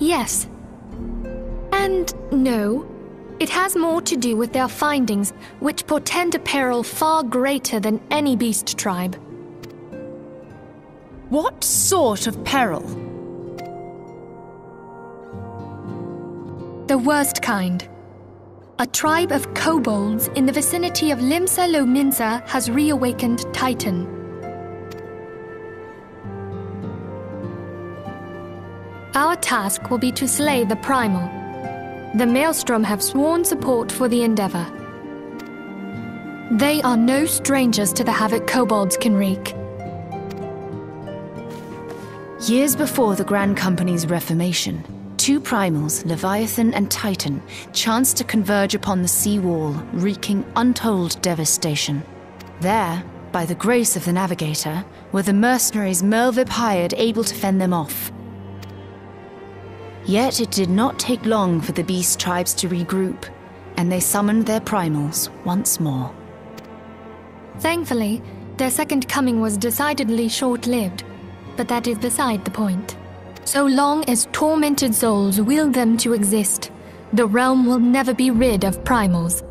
Yes. And no. It has more to do with their findings, which portend a peril far greater than any beast tribe. What sort of peril? The worst kind. A tribe of kobolds in the vicinity of Limsa Lominsa has reawakened Titan. Our task will be to slay the Primal. The Maelstrom have sworn support for the endeavor. They are no strangers to the havoc kobolds can wreak. Years before the Grand Company's reformation, two primals, Leviathan and Titan, chanced to converge upon the sea wall, wreaking untold devastation. There, by the grace of the Navigator, were the mercenaries Merlwyb hired able to fend them off. Yet it did not take long for the beast tribes to regroup, and they summoned their primals once more. Thankfully, their second coming was decidedly short lived, but that is beside the point. So long as tormented souls will them to exist, the realm will never be rid of primals.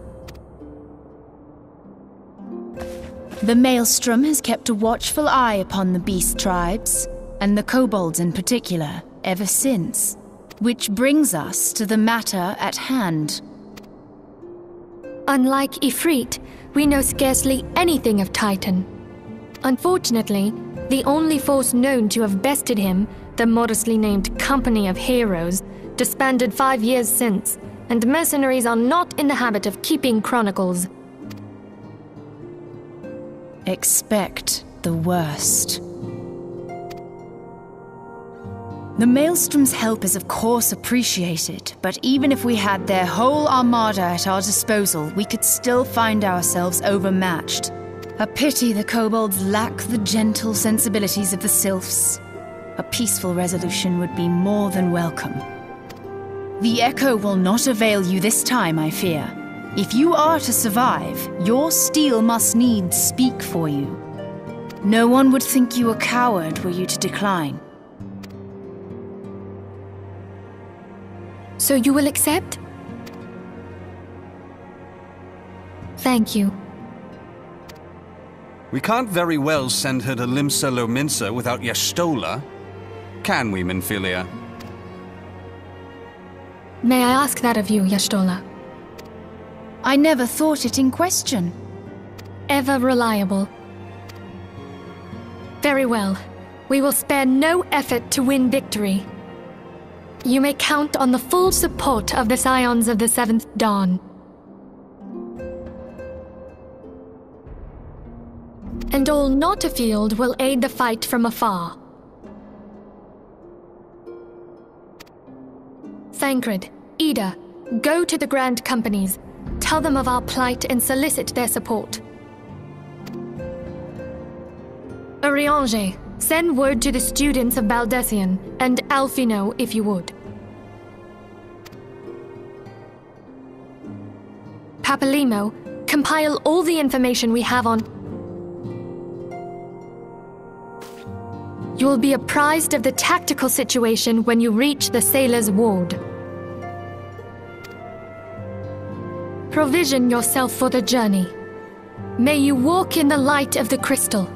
The Maelstrom has kept a watchful eye upon the beast tribes, and the kobolds in particular, ever since. Which brings us to the matter at hand. Unlike Ifrit, we know scarcely anything of Titan. Unfortunately, the only force known to have bested him, the modestly named Company of Heroes, disbanded five years since, and mercenaries are not in the habit of keeping chronicles. Expect the worst. The Maelstrom's help is of course appreciated, but even if we had their whole armada at our disposal, we could still find ourselves overmatched. A pity the kobolds lack the gentle sensibilities of the sylphs. A peaceful resolution would be more than welcome. The Echo will not avail you this time, I fear. If you are to survive, your steel must needs speak for you. No one would think you a coward were you to decline. So you will accept? Thank you. We can't very well send her to Limsa Lominsa without Y'shtola. Can we, Minfilia? May I ask that of you, Y'shtola? I never thought it in question. Ever reliable. Very well. We will spare no effort to win victory. You may count on the full support of the Scions of the Seventh Dawn. And all not afield will aid the fight from afar. Thancred, Yda, go to the Grand Companies, tell them of our plight and solicit their support. Urianger, send word to the students of Baldesion, and Alphinaud if you would. Papalymo, compile all the information we have on You will be apprised of the tactical situation when you reach the Sailor's Ward. Provision yourself for the journey. May you walk in the light of the crystal.